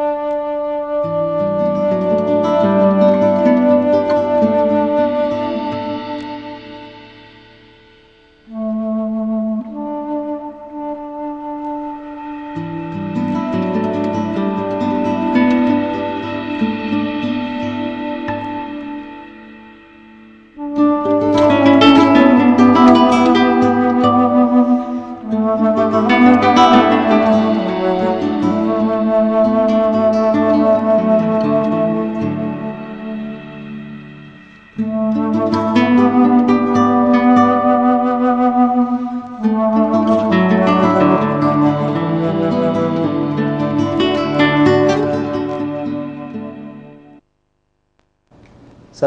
you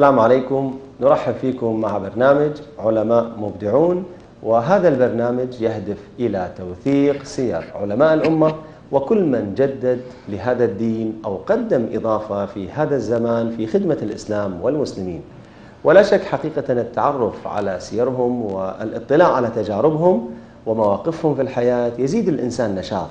السلام عليكم. نرحب فيكم مع برنامج علماء مبدعون وهذا البرنامج يهدف إلى توثيق سير علماء الأمة وكل من جدد لهذا الدين أو قدم إضافة في هذا الزمان في خدمة الإسلام والمسلمين. ولا شك حقيقة التعرف على سيرهم والإطلاع على تجاربهم ومواقفهم في الحياة يزيد الإنسان نشاط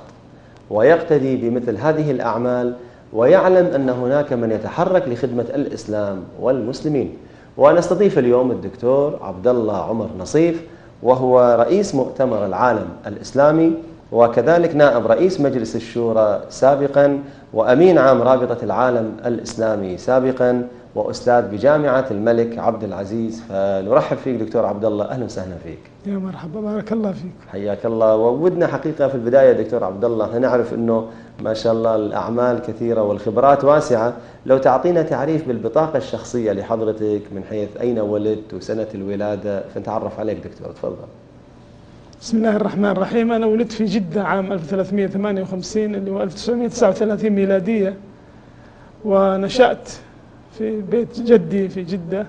ويقتدي بمثل هذه الأعمال ويعلم أن هناك من يتحرك لخدمة الإسلام والمسلمين. ونستضيف اليوم الدكتور عبد الله عمر نصيف وهو رئيس مؤتمر العالم الإسلامي وكذلك نائب رئيس مجلس الشورى سابقا وأمين عام رابطة العالم الإسلامي سابقا وأستاذ بجامعة الملك عبد العزيز. فنرحب فيك دكتور عبد الله أهلا وسهلا فيك. يا مرحبا بارك الله فيك. حياك الله. وودنا حقيقة في البداية دكتور عبد الله نعرف أنه ما شاء الله الأعمال كثيرة والخبرات واسعة. لو تعطينا تعريف بالبطاقة الشخصية لحضرتك من حيث أين ولدت وسنة الولادة فنتعرف عليك دكتور. تفضل. بسم الله الرحمن الرحيم. أنا ولدت في جدة عام 1358 اللي هو 1939 ميلادية. ونشأت في بيت جدي في جدة.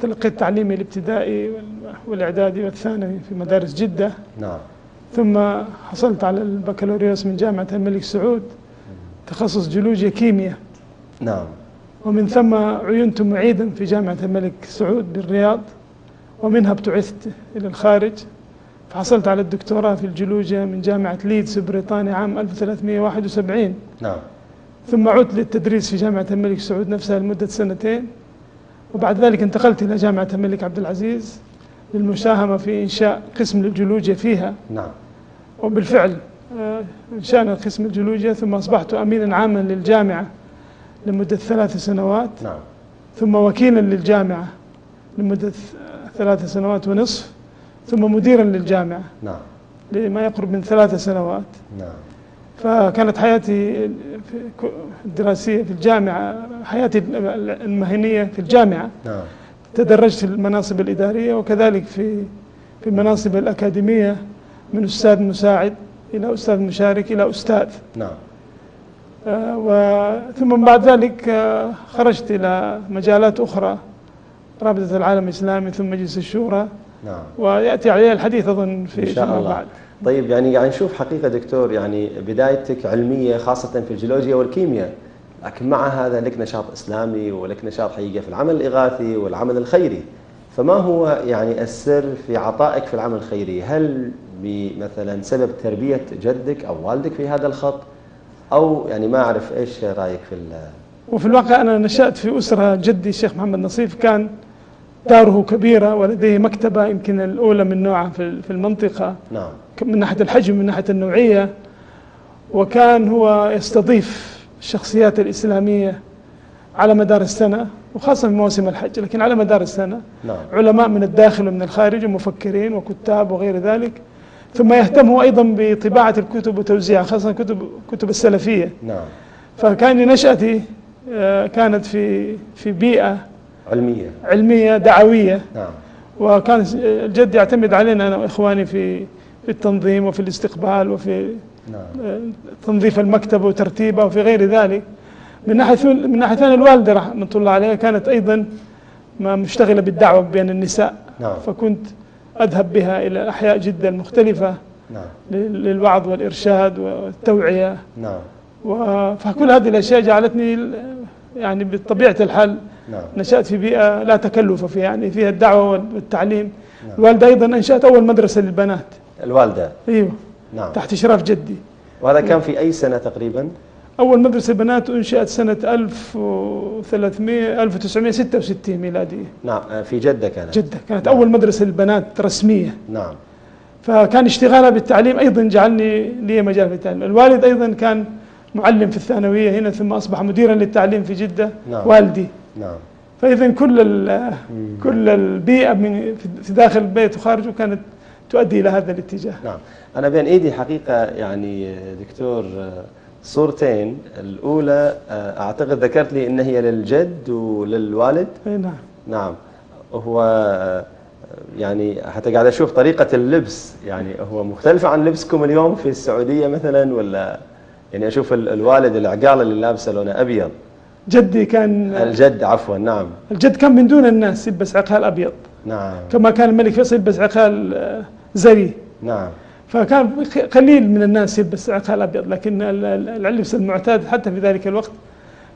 تلقيت تعليمي الابتدائي والإعدادي والثانوي في مدارس جدة. نعم. ثم حصلت على البكالوريوس من جامعة الملك سعود تخصص جيولوجيا كيمياء. نعم. ومن ثم عينت معيدا في جامعة الملك سعود بالرياض ومنها ابتعثت إلى الخارج. فحصلت على الدكتوراه في الجيولوجيا من جامعة ليدز بريطانيا عام 1371 نعم. ثم عدت للتدريس في جامعة الملك سعود نفسها لمدة سنتين. وبعد ذلك انتقلت إلى جامعة الملك عبد العزيز للمساهمة في إنشاء قسم الجيولوجيا فيها. نعم. وبالفعل آه، إنشأنا قسم الجيولوجيا ثم أصبحت أمينا عاما للجامعة لمدة ثلاث سنوات. نعم. ثم وكيلا للجامعة لمدة ثلاث سنوات ونصف. ثم مديرا للجامعة. نعم. لما يقرب من ثلاث سنوات. نعم. فكانت حياتي الدراسية في الجامعة حياتي المهنية في الجامعة. نعم. تدرجت في المناصب الإدارية وكذلك في في المناصب الأكاديمية من أستاذ مساعد إلى أستاذ مشارك إلى أستاذ. نعم. آه، و- ثم بعد ذلك آه، خرجت إلى مجالات أخرى رابطة العالم الإسلامي ثم مجلس الشورى. نعم. ويأتي عليها الحديث أظن في إن شاء الله. بعد. طيب يعني قاعد نشوف حقيقة دكتور يعني بدايتك علمية خاصة في الجيولوجيا والكيمياء لكن مع هذا لك نشاط إسلامي ولك نشاط حقيقة في العمل الإغاثي والعمل الخيري. فما هو يعني السر في عطائك في العمل الخيري؟ هل مثلا سبب تربية جدك أو والدك في هذا الخط؟ أو يعني ما أعرف إيش رأيك في وفي الواقع أنا نشأت في أسرة جدي الشيخ محمد نصيف كان داره كبيرة ولديه مكتبة يمكن الأولى من نوعها في المنطقة. نعم. من ناحية الحجم من ناحية النوعية. وكان هو يستضيف الشخصيات الإسلامية على مدار السنة وخاصة في مواسم الحج لكن على مدار السنة. نعم. علماء من الداخل ومن الخارج ومفكرين وكتاب وغير ذلك. ثم يهتم هو أيضا بطباعة الكتب وتوزيعها خاصة كتب كتب السلفية. نعم. فكان نشأتي آه، كانت في في بيئة علمية. علمية دعوية. نعم. وكان الجد يعتمد علينا أنا وإخواني في في التنظيم وفي الاستقبال وفي نعم. آه، تنظيف المكتبة وترتيبها وفي غير ذلك. من ناحية من ناحية ثانية الوالدة رحمة الله عليها كانت أيضا ما مشتغلة بالدعوة بين النساء. نعم. فكنت أذهب بها إلى أحياء جدة المختلفة نعم. لل- للوعظ والإرشاد والتوعية. نعم. فكل هذه الأشياء جعلتني يعني بطبيعة الحال نعم. نشأت في بيئة لا تكلف فيها يعني فيها الدعوة وال- والتعليم. نعم. الوالدة أيضا أنشأت أول مدرسة للبنات. الوالدة؟ أيوه. نعم. تحت إشراف جدي. وهذا كان في أي سنة تقريبا؟ أول مدرسة بنات أنشئت سنة 1300 1966 ميلادية. نعم. آه، في جدة كانت. جدة. كانت نعم. أول مدرسة للبنات رسمية. نعم. فكان اشتغالها بالتعليم أيضا جعلني لي مجال في التعليم. الوالد أيضا كان معلم في الثانوية هنا ثم أصبح مديرا للتعليم في جدة. نعم. والدي. نعم. فإذا كل ال- كل البيئة من في داخل البيت وخارجه كانت تؤدي إلى هذا الاتجاه. نعم. أنا بين إيدي حقيقة يعني دكتور صورتين. الأولى آه، أعتقد ذكرت لي أن هي للجد وللوالد. أي نعم. نعم. هو آه، يعني حتى قاعد أشوف طريقة اللبس. يعني هو مختلفة عن لبسكم اليوم في السعودية مثلا ولا؟ يعني أشوف ال- الوالد العقالة اللي لابسة لونه أبيض. جدي كان الجد عفوا نعم. الجد كان من دون الناس يلبس عقال أبيض. نعم. كما كان الملك فيصل يلبس عقال آه، زري. نعم. فكان قليل من الناس يلبس عقال أبيض لكن ال- ال- اللبس المعتاد حتى في ذلك الوقت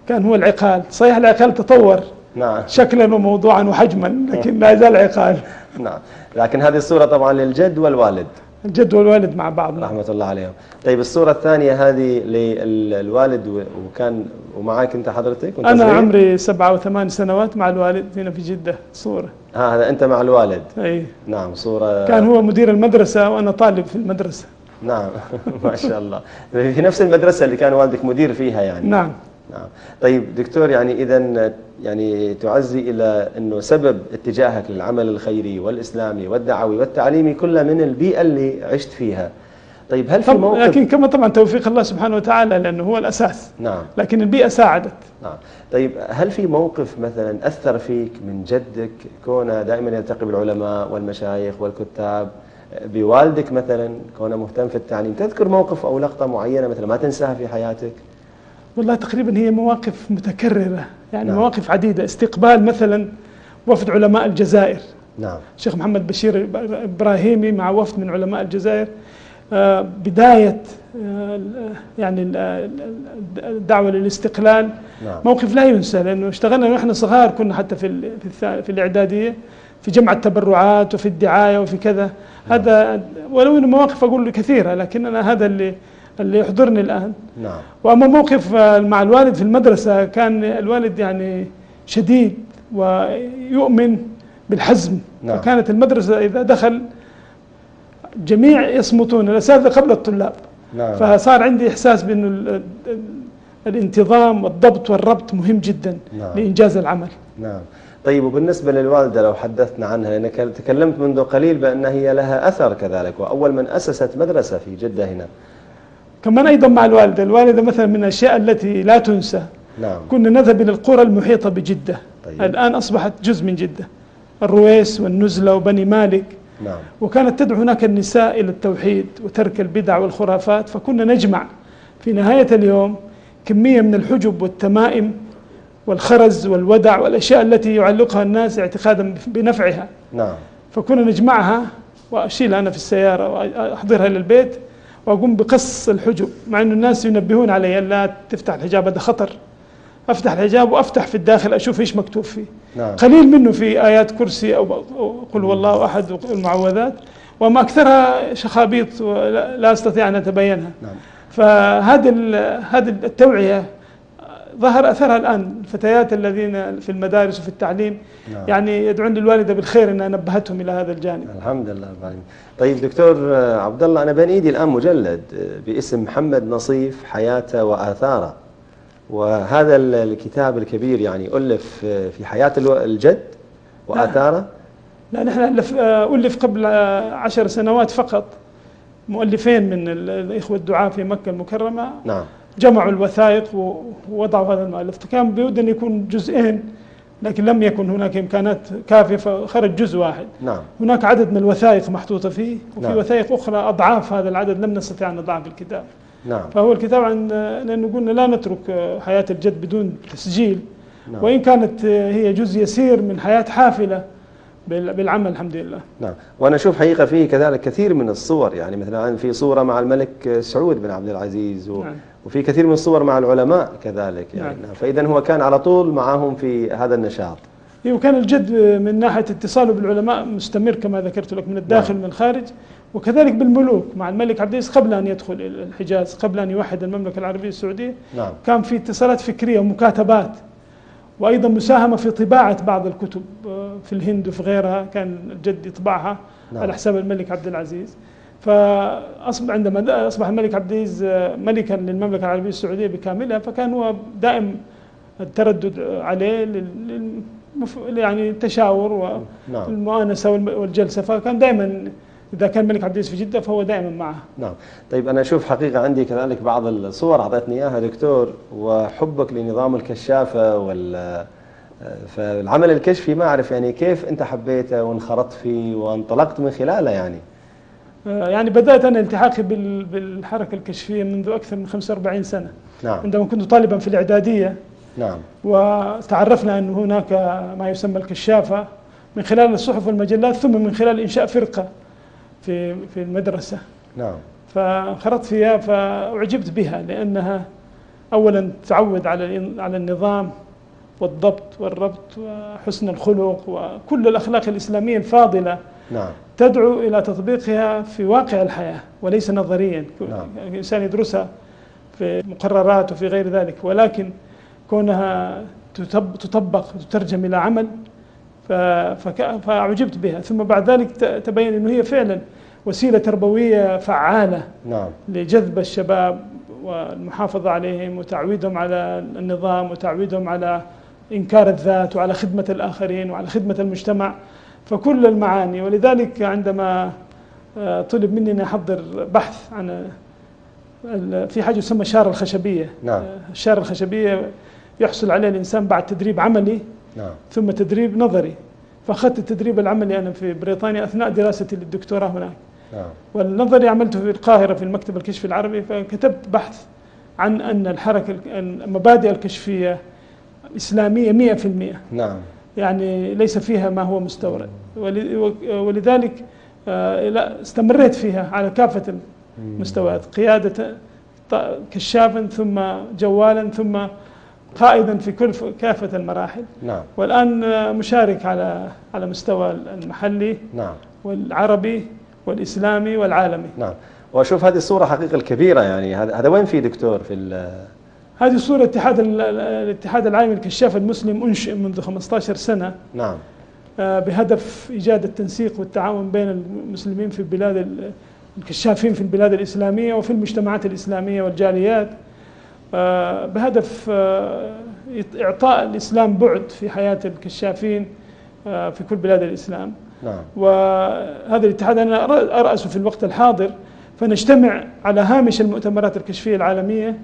كان هو العقال. صحيح العقال تطور نعم. شكلا وموضوعا وحجما لكن لا يزال عقال. نعم. لكن هذه الصورة طبعا للجد والوالد. الجد والوالد مع بعض رحمة الله عليهم. طيب الصورة الثانية هذه للوالد وكان ومعك أنت حضرتك وأنت أنا صغير؟ عمري سبعة وثمان سنوات مع الوالد هنا في جدة صورة. ها هذا أنت مع الوالد؟ أي. نعم صورة. كان هو مدير المدرسة وأنا طالب في المدرسة. نعم ما شاء الله. في نفس المدرسة اللي كان والدك مدير فيها يعني. نعم. نعم. طيب دكتور يعني إذا يعني تعزي إلى أنه سبب اتجاهك للعمل الخيري والإسلامي والدعوي والتعليمي كله من البيئة اللي عشت فيها. طيب هل في موقف؟ لكن كما طبعا توفيق الله سبحانه وتعالى لأنه هو الأساس. نعم. لكن البيئة ساعدت. نعم. طيب هل في موقف مثلا أثر فيك من جدك؟ كونه دائما يلتقي بالعلماء والمشايخ والكتاب بوالدك مثلا كونه مهتم في التعليم تذكر موقف أو لقطة معينة مثلا ما تنساها في حياتك؟ والله تقريبا هي مواقف متكررة يعني نعم. مواقف عديدة. استقبال مثلا وفد علماء الجزائر. نعم. الشيخ محمد بشير إبراهيمي مع وفد من علماء الجزائر. آه، بداية آه، يعني ال- ال- الدعوة للاستقلال. نعم. موقف لا ينسى لأنه اشتغلنا ونحن صغار كنا حتى في في, الإعدادية في جمع التبرعات وفي الدعاية وفي كذا. هذا ولو أنه مواقف أقول كثيرة لكن أنا هذا اللي اللي يحضرني الآن. نعم. وأما موقف آه، مع الوالد في المدرسة كان الوالد يعني شديد ويؤمن بالحزم. نعم. فكانت المدرسة إذا دخل جميع يصمتون. الأساتذة قبل الطلاب. نعم. فصار عندي إحساس بأنه ال- ال- الانتظام والضبط والربط مهم جدا نعم. لإنجاز العمل. نعم. طيب وبالنسبة للوالدة لو حدثنا عنها لأنك تكلمت منذ قليل بأن هي لها أثر كذلك وأول من أسست مدرسة في جدة هنا. كمان أيضا مع الوالدة. الوالدة مثلا من الأشياء التي لا تنسى. نعم. كنا نذهب إلى القرى المحيطة بجدة. طيب. الآن أصبحت جزء من جدة. الرويس والنزلة وبني مالك. نعم. وكانت تدعو هناك النساء إلى التوحيد وترك البدع والخرافات. فكنا نجمع في نهاية اليوم كمية من الحجب والتمائم والخرز والودع والأشياء التي يعلقها الناس اعتقادا بنفعها. نعم. فكنا نجمعها. وأشيلها أنا في السيارة وأحضرها إلى وأقوم بقص الحجب مع أن الناس ينبهون علي لا تفتح الحجاب هذا خطر. أفتح الحجاب وأفتح في الداخل أشوف إيش مكتوب فيه. نعم. قليل منه في آيات كرسي أو قل هو الله أحد والمعوذات وما أكثرها شخابيط لا أستطيع أن أتبينها. نعم. فهذه ال- هذه التوعية ظهر أثرها الآن. الفتيات الذين في المدارس وفي التعليم نعم. يعني يدعون للوالدة بالخير أنها نبهتهم إلى هذا الجانب. الحمد لله العالمين. طيب دكتور آه، عبد الله أنا بين إيدي الآن مجلد آه، باسم محمد نصيف حياته وآثاره. وهذا ال- الكتاب الكبير يعني ألف آه، في حياة الجد وآثاره؟ لا نحن ألف- ألف قبل عشر سنوات فقط مؤلفين من ال- الإخوة الدعاة في مكة المكرمة. نعم. جمعوا الوثائق ووضعوا هذا المؤلف كان بود أن يكون جزئين لكن لم يكن هناك إمكانات كافية فخرج جزء واحد. نعم. هناك عدد من الوثائق محطوطة فيه وفي نعم. وثائق أخرى أضعاف هذا العدد لم نستطيع أن نضعها في الكتاب. نعم. فهو الكتاب عن لأنه قلنا لا نترك حياة الجد بدون تسجيل. نعم. وإن كانت هي جزء يسير من حياة حافلة بال- بالعمل الحمد لله. نعم. وأنا أشوف حقيقة فيه كذلك كثير من الصور. يعني مثلا في صورة مع الملك سعود بن عبد العزيز و... نعم. وفي كثير من الصور مع العلماء كذلك يعني نعم. فإذا هو كان على طول معهم في هذا النشاط وكان الجد من ناحية اتصاله بالعلماء مستمر كما ذكرت لك من الداخل نعم. ومن الخارج وكذلك بالملوك مع الملك عبد العزيز قبل أن يدخل الحجاز قبل أن يوحد المملكة العربية السعودية نعم كان في اتصالات فكرية ومكاتبات وأيضا مساهمة في طباعة بعض الكتب آه، في الهند وفي غيرها كان الجد يطبعها نعم. على حساب الملك عبد العزيز فأصبح عندما أصبح الملك عبد العزيز آه، ملكا للمملكة العربية السعودية بكاملها فكان هو دائم التردد عليه لل- للمف- يعني التشاور نعم. والمؤانسه والم- والجلسة فكان دائما إذا كان الملك عبد العزيز في جدة فهو دائما معه. نعم. طيب أنا أشوف حقيقة عندي كذلك بعض الصور أعطيتني إياها دكتور وحبك لنظام الكشافة وال فالعمل الكشفي ما أعرف يعني كيف أنت حبيته وانخرطت فيه وانطلقت من خلاله يعني. آه، يعني بدأت أنا التحاقي بال- بالحركة الكشفية منذ أكثر من 45 سنة. نعم. عندما كنت طالبا في الإعدادية. نعم. وتعرفنا أن هناك ما يسمى الكشافة من خلال الصحف والمجلات ثم من خلال إنشاء فرقة في في المدرسة. نعم. فانخرطت فيها فأعجبت بها لأنها أولا تعود على على النظام والضبط والربط وحسن الخلق وكل الأخلاق الإسلامية الفاضلة. نعم. تدعو إلى تطبيقها في واقع الحياة وليس نظريا. نعم. الإنسان يدرسها في مقررات وفي غير ذلك ولكن كونها تطب- تطبق وتترجم إلى عمل فأعجبت بها. ثم بعد ذلك تبين أنه هي فعلا وسيلة تربوية فعالة نعم. لجذب الشباب والمحافظة عليهم وتعويدهم على النظام وتعويدهم على إنكار الذات وعلى خدمة الآخرين وعلى خدمة المجتمع. فكل المعاني. ولذلك عندما آه، طلب مني أن أحضر بحث عن في حاجة تسمى الشارة الخشبية. نعم. آه، الشارة الخشبية يحصل عليها الإنسان بعد تدريب عملي نعم. ثم تدريب نظري. فأخذت التدريب العملي أنا في بريطانيا أثناء دراستي للدكتوراه هناك. نعم. والنظري عملته في القاهرة في المكتب الكشفي العربي فكتبت بحث عن أن الحركة المبادئ الكشفية إسلامية مئة في المئة. نعم. يعني ليس فيها ما هو مستورد. ول- ولذلك آه، لا استمريت فيها على كافة المستويات. قيادة كشافا ثم جوالا ثم قائدا في كل كافة المراحل. نعم. والآن آه، مشارك على على مستوى المحلي نعم. والعربي والإسلامي والعالمي. نعم. وأشوف هذه الصورة حقيقة الكبيرة يعني. هذا هذا وين في دكتور؟ في هذه صورة اتحاد ال- ال- الاتحاد العالمي للكشاف المسلم أنشئ منذ 15 سنة. نعم. آه، بهدف إيجاد التنسيق والتعاون بين المسلمين في البلاد ال- الكشافين في البلاد الإسلامية وفي المجتمعات الإسلامية والجاليات. آه، بهدف آه، إعطاء الإسلام بعد في حياة الكشافين في كل بلاد الإسلام. نعم. وهذا الاتحاد أنا أر- أرأسه في الوقت الحاضر. فنجتمع على هامش المؤتمرات الكشفية العالمية.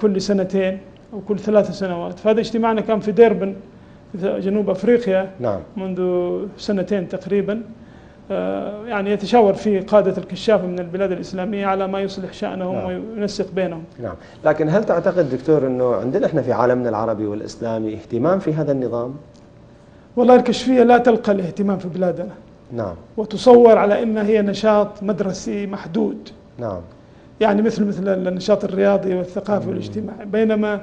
كل سنتين أو كل ثلاث سنوات. فهذا اجتماعنا كان في ديربن في جنوب أفريقيا نعم. منذ سنتين تقريبا. آه، يعني يتشاور فيه قادة الكشافة من البلاد الإسلامية على ما يصلح شأنهم نعم. وينسق بينهم. نعم. لكن هل تعتقد دكتور إنه عندنا إحنا في عالمنا العربي والإسلامي اهتمام في هذا النظام؟ والله الكشفية لا تلقى الاهتمام في بلادنا. نعم. وتصور على أنها هي نشاط مدرسي محدود. نعم. يعني مثل مثل النشاط الرياضي والثقافي والاجتماعي. بينما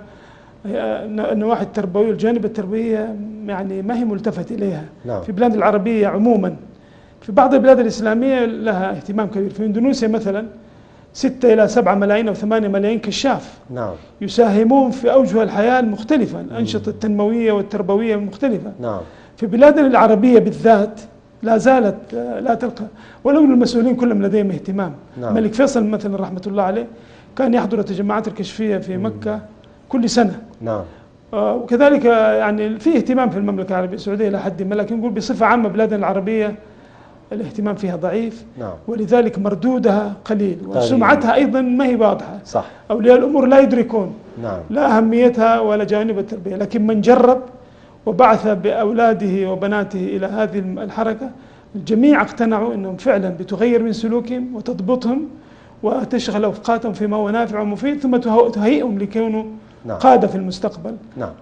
النواحي التربوية والجانب التربوية يعني ما هي ملتفت إليها. نعم. في البلاد العربية عموما. في بعض البلاد الإسلامية لها اهتمام كبير. في إندونيسيا مثلا ستة إلى سبعة ملايين أو ثمانية ملايين كشاف نعم. يساهمون في أوجه الحياة المختلفة الأنشطة التنموية والتربوية المختلفة. نعم. في بلادنا العربية بالذات لا زالت لا تلقى. ولو أن المسؤولين كلهم لديهم اهتمام. نعم. الملك فيصل مثلا رحمة الله عليه كان يحضر التجمعات الكشفية في مكة كل سنة. نعم. آه، وكذلك يعني في اهتمام في المملكة العربية السعودية إلى حد ما لكن نقول بصفة عامة بلادنا العربية الاهتمام فيها ضعيف. نعم. ولذلك مردودها قليل. وسمعتها أيضا ما هي واضحة. صح. أولياء الأمور لا يدركون. نعم. لا أهميتها ولا جانب التربية لكن من جرب وبعث بأولاده وبناته إلى هذه الحركة الجميع اقتنعوا أنهم فعلا بتغير من سلوكهم وتضبطهم وتشغل أوقاتهم فيما هو نافع ومفيد ثم تهيئهم ليكونوا نعم. قادة في المستقبل نعم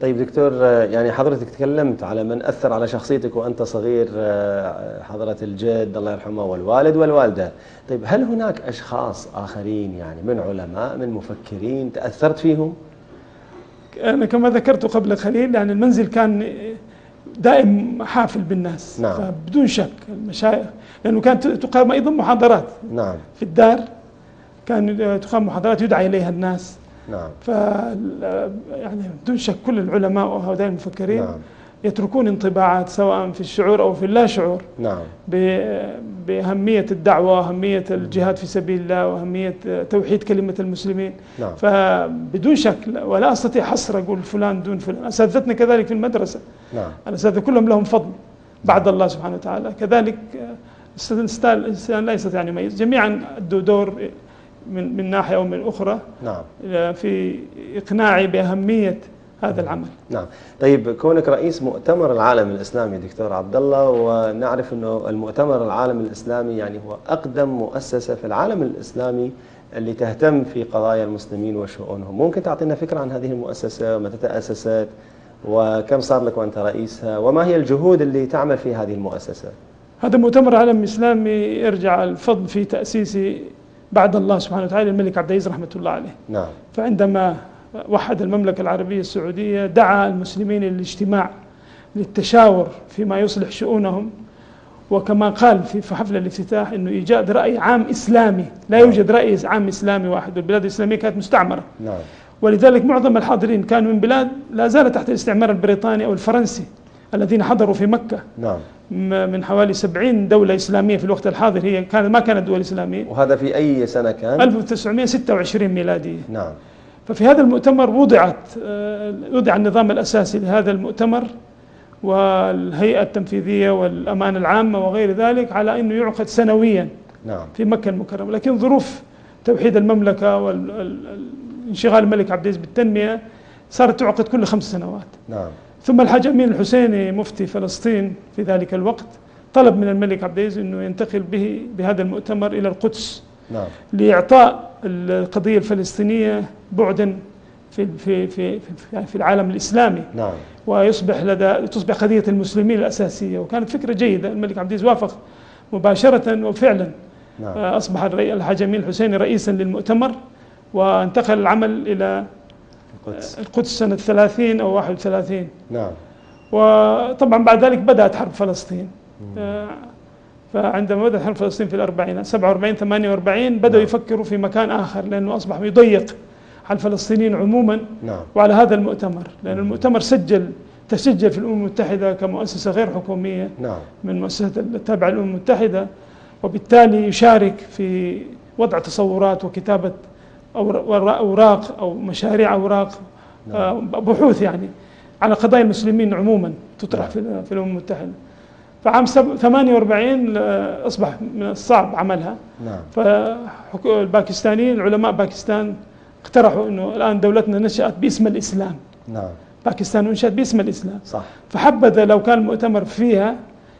طيب دكتور يعني حضرتك تكلمت على من أثر على شخصيتك وأنت صغير حضرة الجد الله يرحمه والوالد والوالدة طيب هل هناك أشخاص آخرين يعني من علماء من مفكرين تأثرت فيهم؟ أنا كما ذكرت قبل قليل يعني المنزل كان دائم حافل بالناس. نعم. فبدون شك المشايخ لأنه كانت تقام أيضا محاضرات. نعم. في الدار كان تقام محاضرات يدعى إليها الناس. نعم. ف يعني بدون شك كل العلماء وهؤلاء المفكرين نعم. يتركون انطباعات سواء في الشعور أو في اللا شعور نعم بأهمية الدعوة وأهمية الجهاد في سبيل الله وأهمية توحيد كلمة المسلمين. نعم. فبدون شك لا- ولا أستطيع حصر أقول فلان دون فلان. أساتذتنا كذلك في المدرسة. نعم. الأساتذة كلهم لهم فضل. بعد الله سبحانه وتعالى. كذلك الإنسان لا يستطيع أن يميز. جميعا أدوا دور من من ناحية أو من أخرى. نعم. في إقناعي بأهمية هذا العمل. نعم. طيب كونك رئيس مؤتمر العالم الإسلامي دكتور عبد الله ونعرف إنه المؤتمر العالم الإسلامي يعني هو أقدم مؤسسة في العالم الإسلامي اللي تهتم في قضايا المسلمين وشؤونهم. ممكن تعطينا فكرة عن هذه المؤسسة ومتى تأسست وكم صار لك وأنت رئيسها وما هي الجهود اللي تعمل في هذه المؤسسة؟ هذا مؤتمر عالم إسلامي يرجع الفضل في تأسيسه بعد الله سبحانه وتعالى الملك عبد العزيز رحمة الله عليه. نعم. فعندما وحد المملكة العربية السعودية دعا المسلمين للاجتماع للتشاور فيما يصلح شؤونهم وكما قال في حفل الافتتاح إنه إيجاد رأي عام إسلامي، لا يوجد رأي عام إسلامي واحد، والبلاد الإسلامية كانت مستعمرة، نعم. ولذلك معظم الحاضرين كانوا من بلاد لا زالت تحت الاستعمار البريطاني أو الفرنسي الذين حضروا في مكة. نعم. من حوالي 70 دولة إسلامية في الوقت الحاضر هي كانت ما كانت دول إسلامية. وهذا في أي سنة كان؟ 1926 ميلادية. نعم. ففي هذا المؤتمر وضعت آه، وضع النظام الأساسي لهذا المؤتمر والهيئة التنفيذية والأمانة العامة وغير ذلك على أنه يعقد سنويا نعم. في مكة المكرمة. لكن ظروف توحيد المملكة وانشغال الملك عبد العزيز بالتنمية صارت تعقد كل خمس سنوات. نعم. ثم الحاج أمين الحسيني مفتي فلسطين في ذلك الوقت طلب من الملك عبد العزيز أنه ينتقل به بهذا المؤتمر إلى القدس. نعم. لإعطاء القضية الفلسطينية بعدا في في في في- العالم الإسلامي. نعم. ويصبح لدى تصبح قضية المسلمين الأساسية. وكانت فكرة جيدة. الملك عبد العزيز وافق مباشرة وفعلا. نعم. آه، أصبح الحاج أمين الحسيني رئيسا للمؤتمر وانتقل العمل إلى القدس. القدس سنة 30 أو 31 نعم. وطبعا بعد ذلك بدأت حرب فلسطين. آه، فعندما بدأت حرب فلسطين في الأربعينات 47 48 بدأوا نعم. يفكروا في مكان آخر لأنه أصبح يضيق على الفلسطينيين عموما نعم وعلى هذا المؤتمر لأن المؤتمر سجل تسجل في الأمم المتحدة كمؤسسة غير حكومية نعم من مؤسسات التابعة للأمم المتحدة وبالتالي يشارك في وضع تصورات وكتابة أور- أوراق أو مشاريع أوراق نعم. آه، بحوث يعني على قضايا المسلمين عموما تطرح نعم. في في الأمم المتحدة فعام سب- 48 آه، أصبح من الصعب عملها. نعم. فالباكستانيين علماء باكستان اقترحوا أنه الآن دولتنا نشأت باسم الإسلام. نعم. باكستان انشأت باسم الإسلام. صح. فحبذا لو كان المؤتمر فيها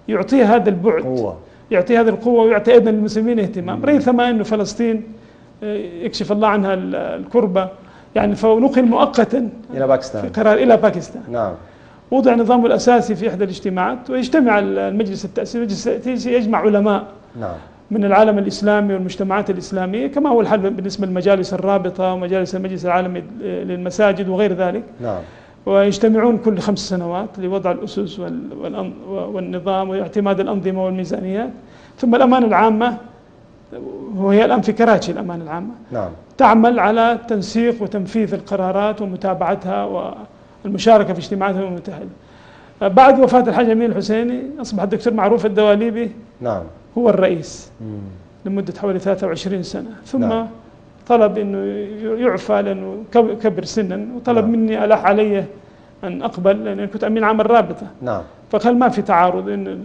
يعطيها هذا البعد. قوة. يعطي هذه القوة ويعطي أيضا للمسلمين اهتمام. ريثما أنه فلسطين آه، يكشف الله عنها ال- الكربة. يعني فنقل مؤقتا إلى في باكستان قرار إلى باكستان. نعم. وضع نظامه الأساسي في إحدى الاجتماعات ويجتمع المجلس التأسيسي المجلس التأسيسي يجمع علماء نعم. من العالم الإسلامي والمجتمعات الإسلامية كما هو الحال بالنسبة للمجالس الرابطة ومجالس المجلس العالمي للمساجد وغير ذلك. نعم. ويجتمعون كل خمس سنوات لوضع الأسس والنظام واعتماد الأنظمة والميزانيات. ثم الأمانة العامة وهي الآن في كراتشي الأمانة العامة. نعم. تعمل على تنسيق وتنفيذ القرارات ومتابعتها والمشاركة في اجتماعات الأمم المتحدة بعد وفاة الحاج أمين الحسيني أصبح الدكتور معروف الدواليبي نعم هو الرئيس مم. لمدة حوالي 23 سنة ثم نعم. طلب أنه يعفى لأنه كب- كبر سنا وطلب نعم. مني ألح علي أن أقبل لأن كنت أمين عام الرابطة نعم فقال ما في تعارض أن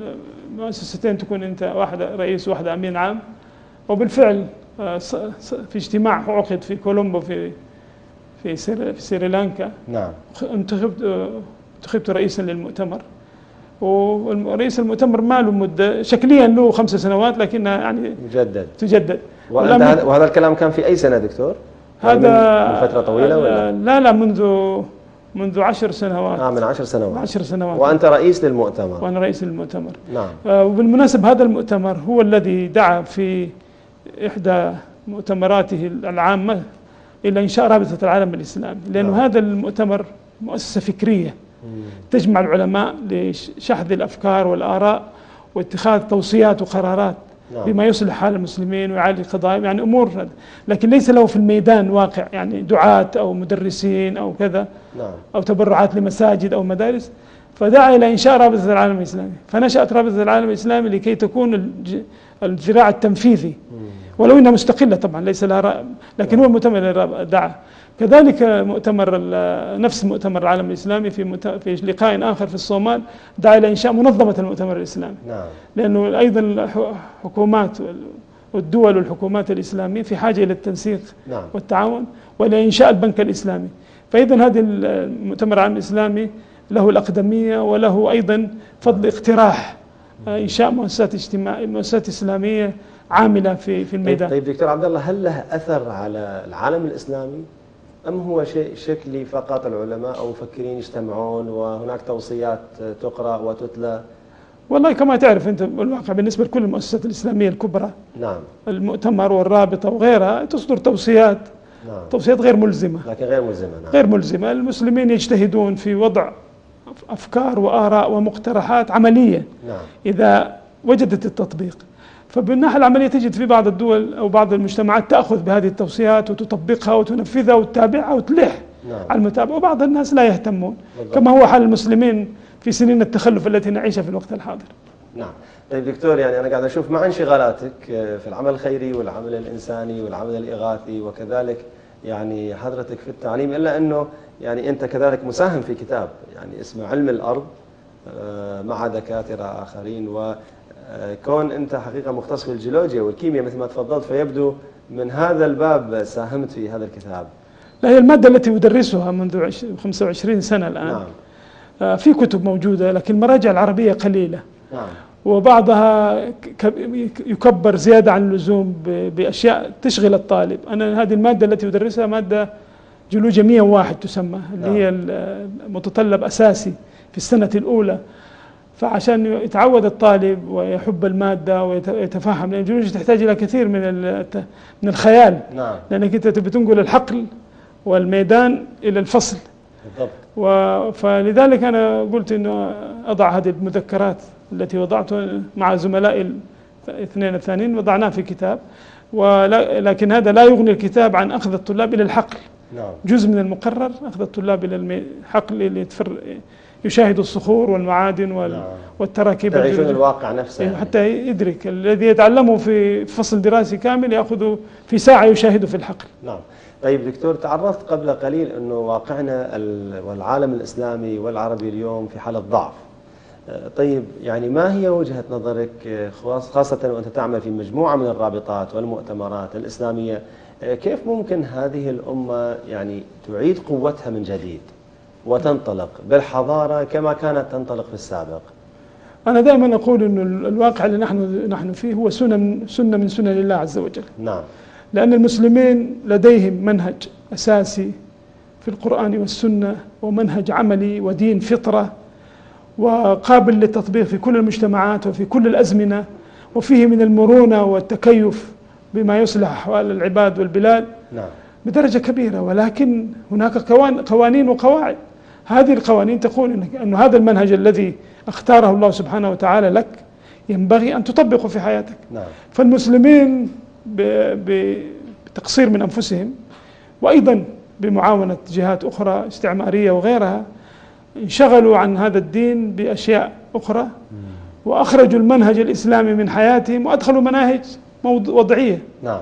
مؤسستين تكون أنت واحدة رئيس وواحدة أمين عام وبالفعل آه، في اجتماع عقد في كولومبو في في سري في سريلانكا. نعم. انتخبت آه، انتخبت رئيسا للمؤتمر. ورئيس المؤتمر ما له مدة شكليا له خمس سنوات لكنها يعني مجدد. تجدد. وانت ولم- هذا وهذا الكلام كان في أي سنة دكتور؟ هذا من, فترة طويلة ولا؟ لا لا منذ منذ عشر سنوات. آه من عشر سنوات. عشر سنوات. وأنت رئيس للمؤتمر. وأنا رئيس المؤتمر نعم. آه، وبالمناسبة هذا المؤتمر هو الذي دعا في إحدى مؤتمراته العامة إلى إنشاء رابطة العالم الإسلامي لأن نعم. هذا المؤتمر مؤسسة فكرية تجمع العلماء لشحذ الأفكار والآراء واتخاذ توصيات وقرارات نعم. بما يصلح حال المسلمين ويعالج قضاياهم يعني أمور لكن ليس له في الميدان واقع يعني دعاة أو مدرسين أو كذا نعم. أو تبرعات لمساجد أو مدارس. فدعا إلى إنشاء رابطة العالم الإسلامي. فنشأت رابطة العالم الإسلامي لكي تكون الذراع التنفيذي ولو إنها مستقلة طبعا ليس لها رأ... لكن هو المؤتمر اللي دعا. كذلك مؤتمر نفس مؤتمر العالم الإسلامي في. في لقاء آخر في الصومال دعا إلى إنشاء منظمة المؤتمر الإسلامي. نعم. لأنه أيضا الحكومات والدول والحكومات الإسلامية في حاجة إلى التنسيق نعم. والتعاون والانشاء البنك الإسلامي. فاذا هذا المؤتمر العام الإسلامي له الأقدمية وله أيضا فضل اقتراح آه، إنشاء مؤسسات اجتماع مؤسسات إسلامية عاملة في في طيب, الميدان. طيب دكتور عبد الله هل له أثر على العالم الإسلامي؟ أم هو شيء شكلي فقط العلماء أو مفكرين يجتمعون وهناك توصيات تقرأ وتتلى؟ والله كما تعرف أنت بالواقع بالنسبة لكل المؤسسات الإسلامية الكبرى نعم. المؤتمر والرابطة وغيرها تصدر توصيات نعم. توصيات غير ملزمة. لكن غير ملزمة نعم. غير ملزمة. المسلمين يجتهدون في وضع أفكار وآراء ومقترحات عملية. نعم. إذا وجدت التطبيق فبالناحية العملية تجد في بعض الدول أو بعض المجتمعات تأخذ بهذه التوصيات وتطبقها وتنفذها وتتابعها وتلح نعم. على المتابعة وبعض الناس لا يهتمون. بالضبط. كما هو حال المسلمين في سنين التخلف التي نعيشها في الوقت الحاضر. نعم. طيب دكتور يعني أنا قاعد أشوف مع انشغالاتك آه، في العمل الخيري والعمل الإنساني والعمل الإغاثي وكذلك يعني حضرتك في التعليم إلا أنه يعني أنت كذلك مساهم في كتاب يعني اسمه علم الأرض آه، مع دكاترة آخرين وكون أنت حقيقة مختص في الجيولوجيا والكيمياء مثل ما تفضلت فيبدو من هذا الباب ساهمت في هذا الكتاب. لا هي المادة التي أدرسها منذ عش- 25 سنة الآن. نعم. آه، في كتب موجودة لكن المراجع العربية قليلة. نعم. وبعضها يكبر زيادة عن اللزوم بأشياء تشغل الطالب. أنا هذه المادة التي أدرسها مادة جيولوجيا 101 تسمى اللي نعم. هي المتطلب أساسي في السنة الأولى. فعشان يتعود الطالب ويحب المادة ويتفهم لأن الجيولوجيا تحتاج إلى كثير من من الخيال. نعم. لأنك أنت تبي تنقل الحقل والميدان إلى الفصل. بالضبط. و- فلذلك أنا قلت أنه أضع هذه المذكرات التي وضعتها مع زملائي الاثنين الثانيين وضعناها في كتاب. ولا- لكن هذا لا يغني الكتاب عن أخذ الطلاب إلى الحقل. نعم. جزء من المقرر أخذ الطلاب إلى الحقل اللي يتفر يشاهدوا الصخور والمعادن وال- نعم. والتراكيب الجيولوجية. الواقع نفسه يعني. حتى يدرك الذي يتعلمه في فصل دراسي كامل يأخذه في ساعة يشاهده في الحقل نعم طيب دكتور تعرضت قبل قليل أنه واقعنا ال- والعالم الإسلامي والعربي اليوم في حالة ضعف. آه، طيب يعني ما هي وجهة نظرك آه، خاص- خاصة وأنت تعمل في مجموعة من الرابطات والمؤتمرات الإسلامية آه، كيف ممكن هذه الأمة يعني تعيد قوتها من جديد وتنطلق. بالحضارة كما كانت تنطلق في السابق؟ أنا دائما أقول أن ال- الواقع اللي نحن نحن فيه هو سنة من سنة من سنن الله عز وجل. نعم. لأن المسلمين لديهم منهج أساسي في القرآن والسنة ومنهج عملي ودين فطرة وقابل للتطبيق في كل المجتمعات وفي كل الأزمنة وفيه من المرونة والتكيف بما يصلح أحوال العباد والبلاد نعم. بدرجة كبيرة. ولكن هناك قوان- قوانين وقواعد. هذه القوانين تقول إنك- أن هذا المنهج الذي اختاره الله سبحانه وتعالى لك ينبغي أن تطبقه في حياتك. نعم. فالمسلمين بتقصير من أنفسهم وأيضا بمعاونة جهات أخرى استعمارية وغيرها انشغلوا عن هذا الدين بأشياء أخرى وأخرجوا المنهج الإسلامي من حياتهم وأدخلوا مناهج وضعية. نعم.